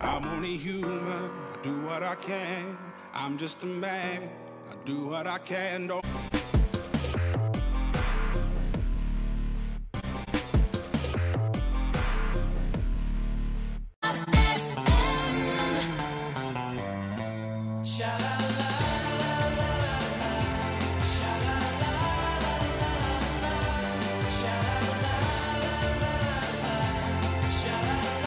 I'm only human, I do what I can. I'm just a man, I do what I can. Don't Shout out.